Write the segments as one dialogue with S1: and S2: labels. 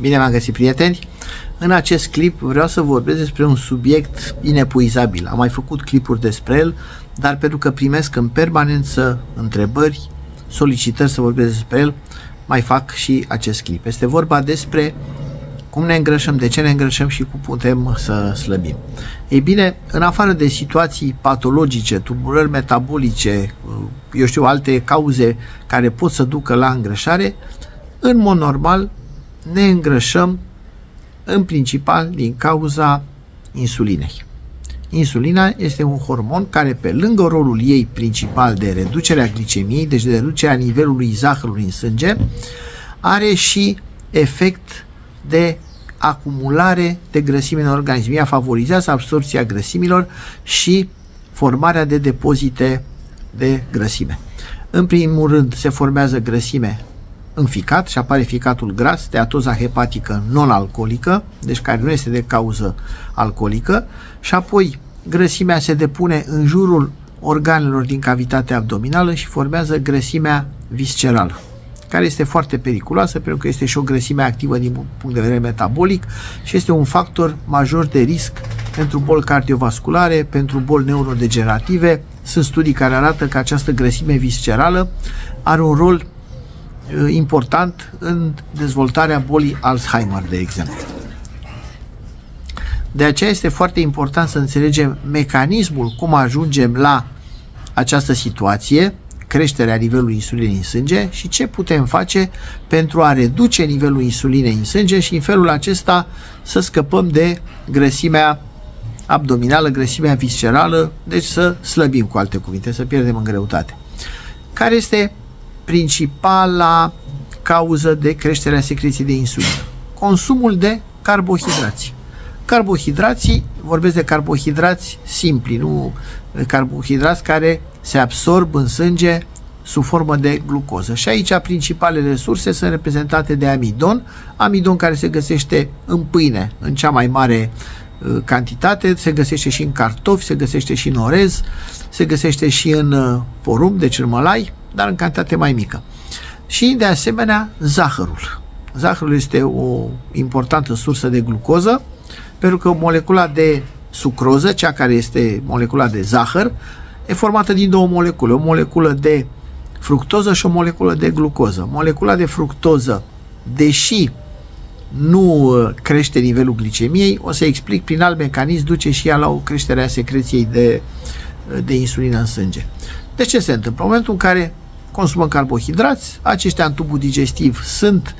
S1: Bine v-am găsit, prieteni! În acest clip vreau să vorbesc despre un subiect inepuizabil. Am mai făcut clipuri despre el, dar pentru că primesc în permanență întrebări, solicitări să vorbesc despre el, mai fac și acest clip. Este vorba despre cum ne îngrășăm, de ce ne îngrășăm și cum putem să slăbim. Ei bine, în afară de situații patologice, tulburări metabolice, eu știu, alte cauze care pot să ducă la îngrășare, în mod normal ne îngrășăm în principal din cauza insulinei. Insulina este un hormon care, pe lângă rolul ei principal de reducerea glicemiei, deci de reducerea nivelului zahărului în sânge, are și efect de acumulare de grăsime în organism. Ea favorizează absorpția grăsimilor și formarea de depozite de grăsime. În primul rând se formează grăsime în ficat și apare ficatul gras, steatoza hepatică non-alcoolică, deci care nu este de cauză alcoolică, și apoi grăsimea se depune în jurul organelor din cavitatea abdominală și formează grăsimea viscerală, care este foarte periculoasă pentru că este și o grăsime activă din punct de vedere metabolic și este un factor major de risc pentru boli cardiovasculare, pentru boli neurodegenerative. Sunt studii care arată că această grăsime viscerală are un rol Uh, important în dezvoltarea bolii Alzheimer, de exemplu. De aceea este foarte important să înțelegem mecanismul cum ajungem la această situație, creșterea nivelului insulinei în sânge și ce putem face pentru a reduce nivelul insulinei în sânge și în felul acesta să scăpăm de grăsimea abdominală, grăsimea viscerală, deci să slăbim cu alte cuvinte, să pierdem în greutate. Care este principala cauză de creșterea secreției de insulină. Consumul de carbohidrați. Carbohidrații, vorbesc de carbohidrați simpli, nu carbohidrați care se absorb în sânge sub formă de glucoză. Și aici principalele resurse sunt reprezentate de amidon, amidon care se găsește în pâine în cea mai mare uh, cantitate, se găsește și în cartofi, se găsește și în orez, se găsește și în uh, porumb, deci în mălai, dar în cantitate mai mică. Și, de asemenea, zahărul. Zahărul este o importantă sursă de glucoză, pentru că molecula de sucroză, cea care este molecula de zahăr, e formată din două molecule, o moleculă de fructoză și o moleculă de glucoză. Molecula de fructoză, deși nu uh, crește nivelul glicemiei, o să explic prin alt mecanism, duce și ea la o creștere a secreției de, uh, de insulină în sânge. De ce se întâmplă? În momentul în care consumăm carbohidrați, aceștia în tubul digestiv sunt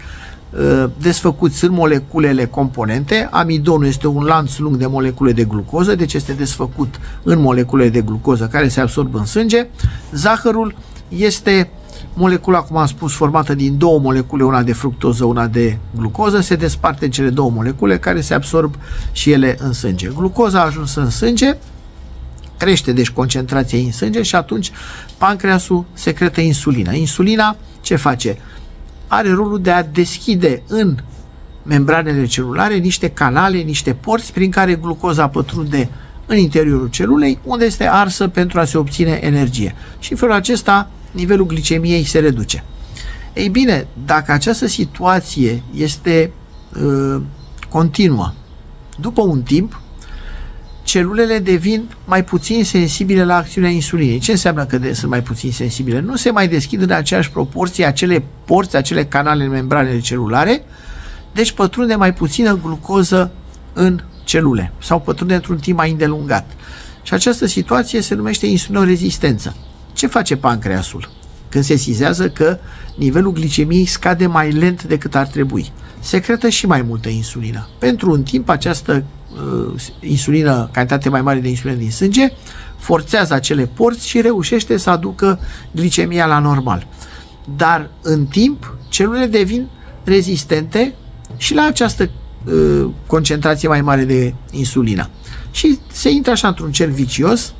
S1: uh, desfăcuți în moleculele componente. Amidonul este un lanț lung de molecule de glucoză, deci este desfăcut în molecule de glucoză care se absorb în sânge. Zahărul este molecula, cum am spus, formată din două molecule, una de fructoză, una de glucoză, se desparte în cele două molecule care se absorb și ele în sânge. Glucoza a ajuns în sânge, crește deci concentrația în sânge și atunci pancreasul secretă insulina. Insulina ce face? Are rolul de a deschide în membranele celulare niște canale, niște porți prin care glucoza pătrunde în interiorul celulei, unde este arsă pentru a se obține energie. Și în felul acesta nivelul glicemiei se reduce. Ei bine, dacă această situație este uh, continuă, după un timp, celulele devin mai puțin sensibile la acțiunea insulinei. Ce înseamnă că de, sunt mai puțin sensibile? Nu se mai deschid în aceeași proporție acele porți, acele canale în membranele celulare, deci pătrunde mai puțină glucoză în celule sau pătrunde într-un timp mai îndelungat. Și această situație se numește insulinorezistență. Ce face pancreasul? Când se sizează că nivelul glicemiei scade mai lent decât ar trebui. Secretă și mai multă insulină. Pentru un timp această uh, insulină, cantitate mai mare de insulină din sânge, forțează acele porți și reușește să aducă glicemia la normal. Dar în timp, celulele devin rezistente și la această uh, concentrație mai mare de insulină. Și se intră așa într-un cer vicios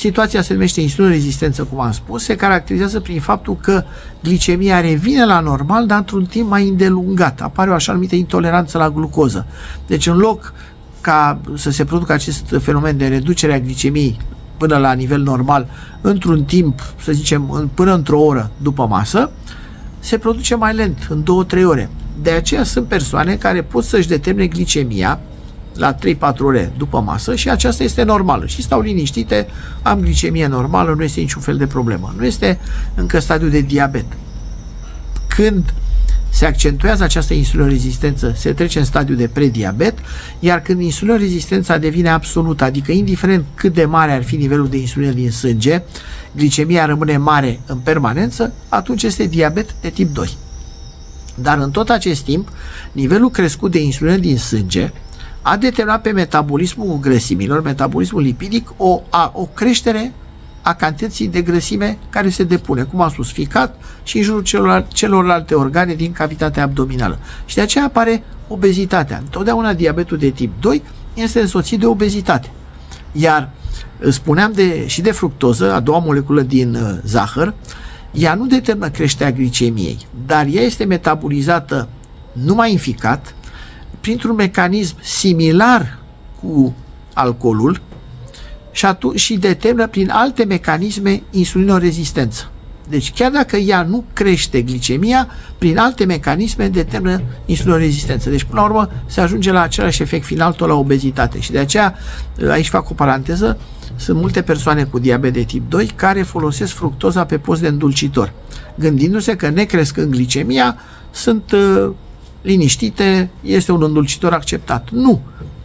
S1: Situația se numește insulină-rezistență, cum am spus, se caracterizează prin faptul că glicemia revine la normal, dar într-un timp mai îndelungat. Apare o așa numită intoleranță la glucoză. Deci în loc ca să se producă acest fenomen de reducere a glicemiei până la nivel normal într-un timp, să zicem, până într-o oră după masă, se produce mai lent, în 2-3 ore. De aceea sunt persoane care pot să-și determine glicemia la 3-4 ore după masă și aceasta este normală și stau liniștite, am glicemie normală, nu este niciun fel de problemă. Nu este încă stadiul de diabet. Când se accentuează această insulinorezistență, se trece în stadiul de prediabet, iar când insulinorezistența devine absolută, adică indiferent cât de mare ar fi nivelul de insulină din sânge, glicemia rămâne mare în permanență, atunci este diabet de tip 2. Dar în tot acest timp, nivelul crescut de insulină din sânge a determinat pe metabolismul grăsimilor, metabolismul lipidic, o, a, o creștere a cantității de grăsime care se depune, cum am spus, ficat și în jurul celor, celorlalte organe din cavitatea abdominală. Și de aceea apare obezitatea. Întotdeauna diabetul de tip 2 este însoțit de obezitate. Iar spuneam de, și de fructoză, a doua moleculă din uh, zahăr, ea nu determină creșterea glicemiei, dar ea este metabolizată numai în ficat, printr-un mecanism similar cu alcoolul și, atu- și determină prin alte mecanisme insulinorezistență. Deci chiar dacă ea nu crește glicemia, prin alte mecanisme determină insulinorezistență. Deci până la urmă se ajunge la același efect final, tot la obezitate. Și de aceea, aici fac o paranteză, sunt multe persoane cu diabet de tip 2 care folosesc fructoza pe post de îndulcitor, gândindu-se că necrescând glicemia sunt uh, liniștite, este un îndulcitor acceptat. Nu,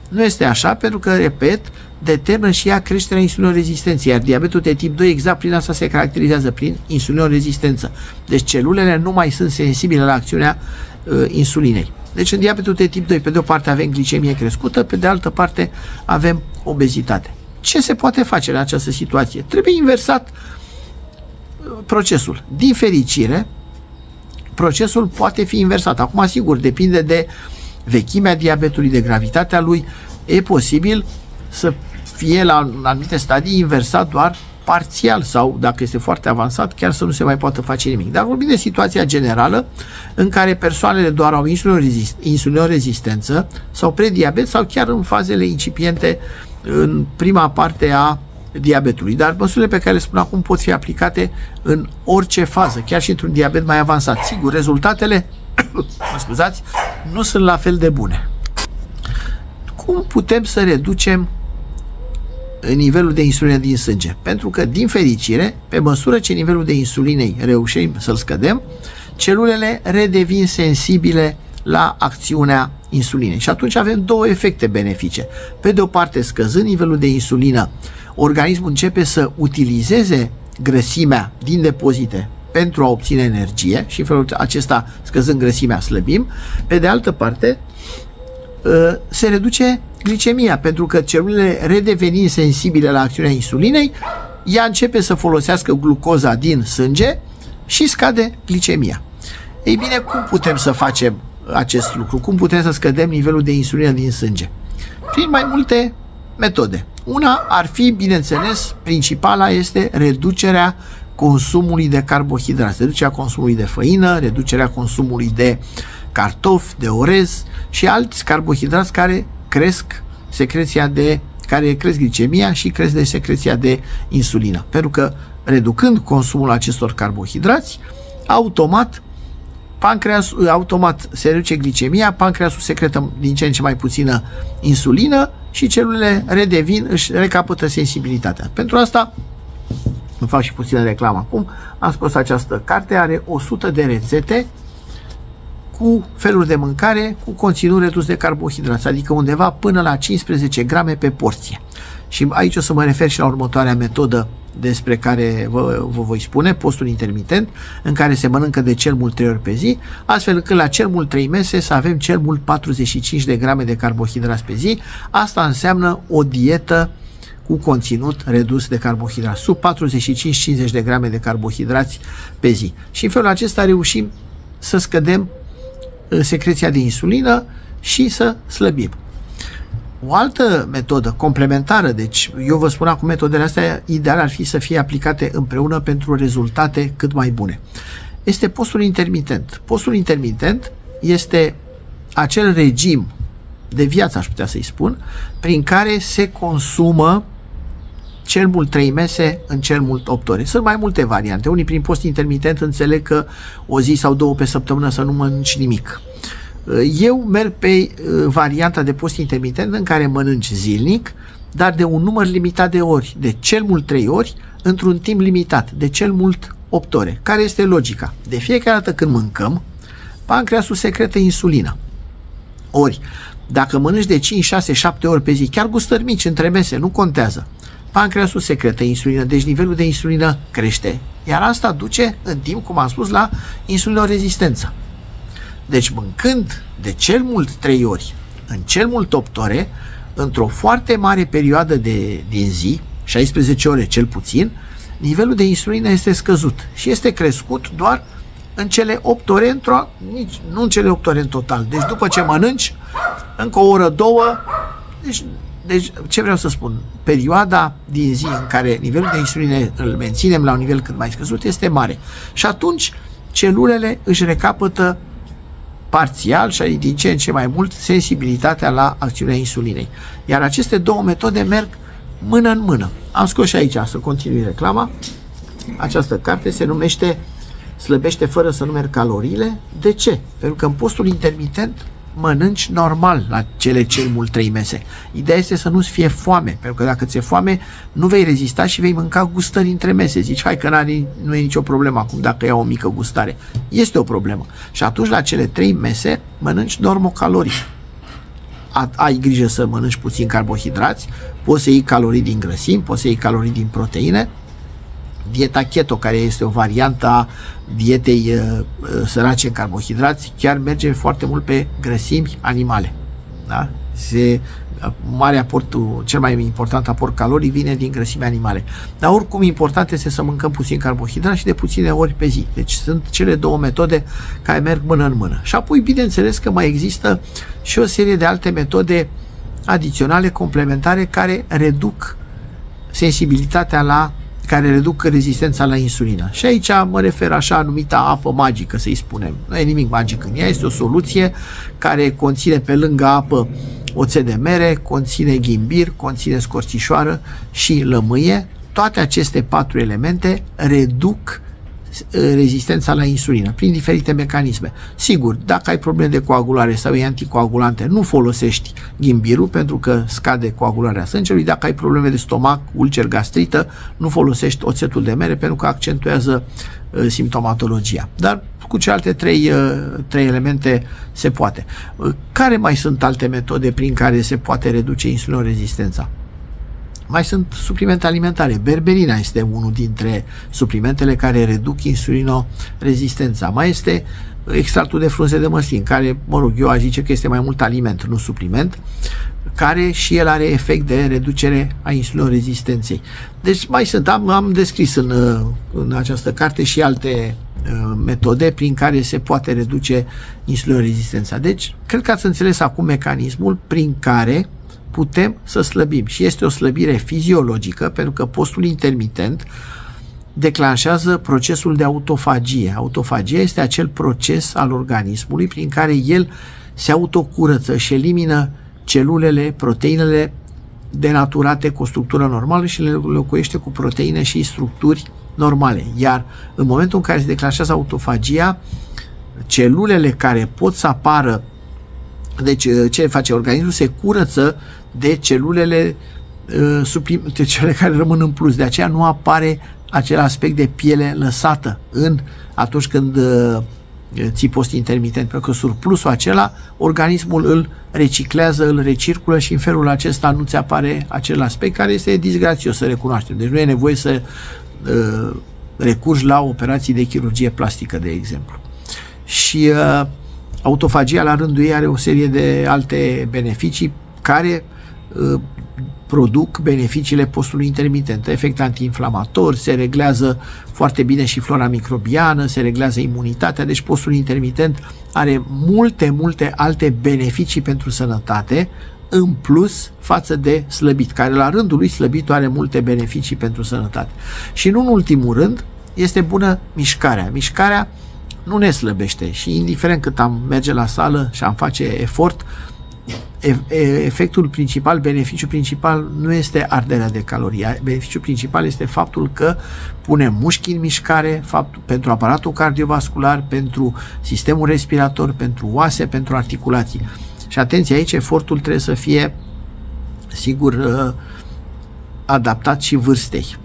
S1: nu este așa, pentru că, repet, determină și ea creșterea insulinorezistenței, iar diabetul de tip 2 exact prin asta se caracterizează, prin insulinorezistență. Deci celulele nu mai sunt sensibile la acțiunea uh, insulinei. Deci în diabetul de tip 2, pe de o parte avem glicemie crescută, pe de altă parte avem obezitate. Ce se poate face în această situație? Trebuie inversat uh, procesul. Din fericire, procesul poate fi inversat. Acum, sigur, depinde de vechimea diabetului, de gravitatea lui. E posibil să fie la anumite stadii inversat doar parțial sau, dacă este foarte avansat, chiar să nu se mai poată face nimic. Dar vorbim de situația generală în care persoanele doar au insulinorezistență sau prediabet sau chiar în fazele incipiente în prima parte a diabetului. Dar măsurile pe care le spun acum pot fi aplicate în orice fază, chiar și într-un diabet mai avansat. Sigur, rezultatele, mă scuzați, nu sunt la fel de bune. Cum putem să reducem nivelul de insulină din sânge? Pentru că, din fericire, pe măsură ce nivelul de insulinei reușim să-l scădem, celulele redevin sensibile la acțiunea insulinei. Și atunci avem două efecte benefice. Pe de o parte, scăzând nivelul de insulină, organismul începe să utilizeze grăsimea din depozite pentru a obține energie și în felul acesta, scăzând grăsimea, slăbim. Pe de altă parte, ă, se reduce glicemia, pentru că celulele redevenind sensibile la acțiunea insulinei, ea începe să folosească glucoza din sânge și scade glicemia. Ei bine, cum putem să facem acest lucru? Cum putem să scădem nivelul de insulină din sânge? Prin mai multe metode. Una ar fi, bineînțeles, principala este reducerea consumului de carbohidrați, reducerea consumului de făină, reducerea consumului de cartofi, de orez și alți carbohidrați care cresc secreția de care cresc glicemia și cresc de secreția de insulină. Pentru că reducând consumul acestor carbohidrați, automat pancreasul automat se reduce glicemia, pancreasul secretă din ce în ce mai puțină insulină și celulele redevin, își recapătă sensibilitatea. Pentru asta, îmi fac și puțină reclamă acum, am scos această carte, are 100 de rețete cu feluri de mâncare cu conținut redus de carbohidrați, adică undeva până la 15 grame pe porție. Și aici o să mă refer și la următoarea metodă despre care vă, vă voi spune, postul intermitent, în care se mănâncă de cel mult 3 ori pe zi, astfel încât la cel mult 3 mese să avem cel mult 45 de grame de carbohidrați pe zi. Asta înseamnă o dietă cu conținut redus de carbohidrați, sub 45-50 de grame de carbohidrați pe zi. Și în felul acesta reușim să scădem uh, secreția de insulină și să slăbim. O altă metodă complementară, deci eu vă spun acum metodele astea ideal ar fi să fie aplicate împreună pentru rezultate cât mai bune. Este postul intermitent. Postul intermitent este acel regim de viață, aș putea să-i spun, prin care se consumă cel mult 3 mese în cel mult 8 ore. Sunt mai multe variante. Unii prin post intermitent înțeleg că o zi sau două pe săptămână să nu mănânci nimic. Eu merg pe uh, varianta de post intermitent în care mănânci zilnic, dar de un număr limitat de ori, de cel mult 3 ori, într-un timp limitat, de cel mult 8 ore. Care este logica? De fiecare dată când mâncăm, pancreasul secretă insulină. Ori, dacă mănânci de 5, 6, 7 ori pe zi, chiar gustări mici între mese, nu contează. Pancreasul secretă insulină, deci nivelul de insulină crește. Iar asta duce în timp, cum am spus, la insulinorezistență. Deci mâncând de cel mult 3 ori, în cel mult 8 ore, într-o foarte mare perioadă de, din zi, 16 ore cel puțin, nivelul de insulină este scăzut și este crescut doar în cele 8 ore, într-o, nici, nu în cele 8 ore în total. Deci după ce mănânci, încă o oră, două, deci, deci ce vreau să spun? Perioada din zi în care nivelul de insulină îl menținem la un nivel cât mai scăzut este mare. Și atunci celulele își recapătă parțial și din ce în ce mai mult sensibilitatea la acțiunea insulinei. Iar aceste două metode merg mână în mână. Am scos și aici să continui reclama. Această carte se numește Slăbește fără să numeri caloriile. De ce? Pentru că în postul intermitent mănânci normal la cele cel mult trei mese. Ideea este să nu-ți fie foame, pentru că dacă ți-e foame, nu vei rezista și vei mânca gustări între mese. Zici, hai că n-are, nu e nicio problemă acum dacă iau o mică gustare. Este o problemă. Și atunci la cele trei mese mănânci normocalorii. Ai grijă să mănânci puțin carbohidrați, poți să iei calorii din grăsimi, poți să iei calorii din proteine, dieta keto, care este o variantă a dietei uh, uh, sărace în carbohidrați, chiar merge foarte mult pe grăsimi animale. Da? Se, uh, mare aport, cel mai important aport caloric vine din grăsimi animale. Dar oricum important este să mâncăm puțin carbohidrat și de puține ori pe zi. Deci sunt cele două metode care merg mână în mână. Și apoi, bineînțeles că mai există și o serie de alte metode adiționale, complementare, care reduc sensibilitatea la care reduc rezistența la insulină. Și aici mă refer așa numită apă magică, să-i spunem. Nu e nimic magic în ea, este o soluție care conține pe lângă apă oțet de mere, conține ghimbir, conține scorțișoară și lămâie. Toate aceste patru elemente reduc rezistența la insulină prin diferite mecanisme. Sigur, dacă ai probleme de coagulare sau e anticoagulante, nu folosești ghimbirul pentru că scade coagularea sângelui. Dacă ai probleme de stomac, ulcer, gastrită, nu folosești oțetul de mere pentru că accentuează uh, simptomatologia. Dar cu celelalte trei, uh, trei elemente se poate. Uh, care mai sunt alte metode prin care se poate reduce insulinorezistența? Mai sunt suplimente alimentare. Berberina este unul dintre suplimentele care reduc insulinorezistența. Mai este extractul de frunze de măslin, care, mă rog, eu aș zice că este mai mult aliment, nu supliment, care și el are efect de reducere a insulinorezistenței. Deci mai sunt, am, am descris în, în această carte și alte uh, metode prin care se poate reduce insulinorezistența. Deci, cred că ați înțeles acum mecanismul prin care putem să slăbim. Și este o slăbire fiziologică, pentru că postul intermitent declanșează procesul de autofagie. Autofagie este acel proces al organismului prin care el se autocurăță și elimină celulele, proteinele denaturate cu o structură normală și le locuiește cu proteine și structuri normale. Iar în momentul în care se declanșează autofagia, celulele care pot să apară deci ce face organismul? Se curăță de celulele uh, de cele care rămân în plus. De aceea nu apare acel aspect de piele lăsată în atunci când uh, ții post intermitent, pentru că surplusul acela, organismul îl reciclează, îl recirculă și în felul acesta nu ți apare acel aspect care este disgrațios să recunoaștem. Deci nu e nevoie să uh, recurgi la operații de chirurgie plastică, de exemplu. Și uh, autofagia la rândul ei are o serie de alte beneficii care Uh, produc beneficiile postului intermitent. Efect antiinflamator, se reglează foarte bine și flora microbiană, se reglează imunitatea, deci postul intermitent are multe, multe alte beneficii pentru sănătate, în plus față de slăbit, care la rândul lui slăbit are multe beneficii pentru sănătate. Și nu în ultimul rând, este bună mișcarea. Mișcarea nu ne slăbește și indiferent cât am merge la sală și am face efort, efectul principal, beneficiul principal nu este arderea de calorii. Beneficiul principal este faptul că pune mușchi în mișcare faptul, pentru aparatul cardiovascular, pentru sistemul respirator, pentru oase, pentru articulații. Și atenție aici, efortul trebuie să fie sigur uh, adaptat și vârstei.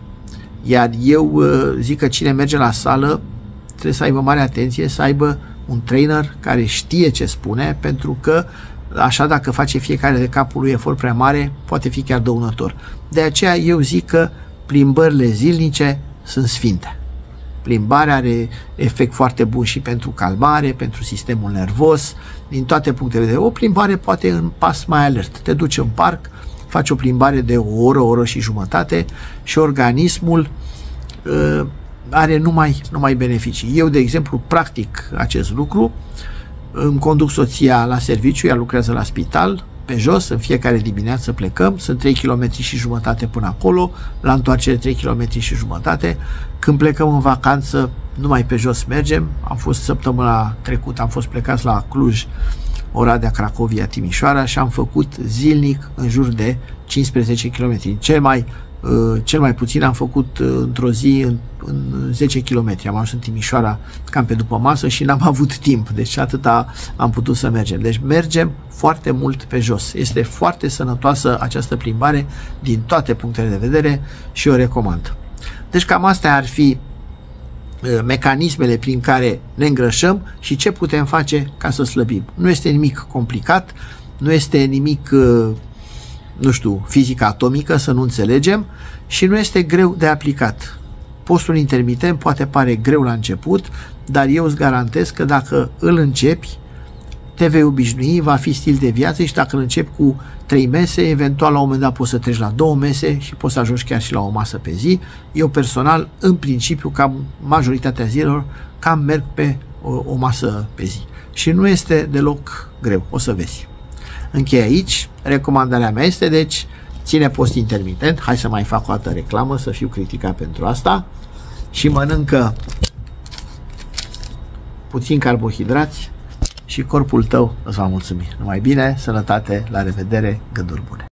S1: Iar eu uh, zic că cine merge la sală trebuie să aibă mare atenție, să aibă un trainer care știe ce spune, pentru că așa dacă face fiecare de capul lui efort prea mare, poate fi chiar dăunător. De aceea eu zic că plimbările zilnice sunt sfinte. Plimbarea are efect foarte bun și pentru calmare, pentru sistemul nervos, din toate punctele de vedere. O plimbare poate în pas mai alert. Te duci în parc, faci o plimbare de o oră, o oră și jumătate și organismul uh, are numai, numai beneficii. Eu, de exemplu, practic acest lucru, îmi conduc soția la serviciu, ea lucrează la spital, pe jos, în fiecare dimineață plecăm, sunt 3 km și jumătate până acolo, la întoarcere 3 km și jumătate. Când plecăm în vacanță, numai pe jos mergem. Am fost săptămâna trecută, am fost plecați la Cluj, Oradea, Cracovia, Timișoara și am făcut zilnic în jur de 15 km. Cel mai Uh, cel mai puțin am făcut uh, într-o zi în, în 10 km. Am ajuns în Timișoara cam pe după masă și n-am avut timp, deci atâta am putut să mergem. Deci mergem foarte mult pe jos. Este foarte sănătoasă această plimbare din toate punctele de vedere și o recomand. Deci cam astea ar fi uh, mecanismele prin care ne îngrășăm și ce putem face ca să slăbim. Nu este nimic complicat, nu este nimic nu știu, fizica atomică, să nu înțelegem, și nu este greu de aplicat. Postul intermitent poate pare greu la început, dar eu îți garantez că dacă îl începi, te vei obișnui, va fi stil de viață și dacă îl începi cu trei mese, eventual la un moment dat poți să treci la două mese și poți să ajungi chiar și la o masă pe zi. Eu personal, în principiu, cam majoritatea zilelor, cam merg pe o, o masă pe zi. Și nu este deloc greu, o să vezi. Închei aici. Recomandarea mea este, deci, ține post intermitent. Hai să mai fac o altă reclamă, să fiu criticat pentru asta. Și mănâncă puțin carbohidrați și corpul tău îți va mulțumi. Numai bine, sănătate, la revedere, gânduri bune!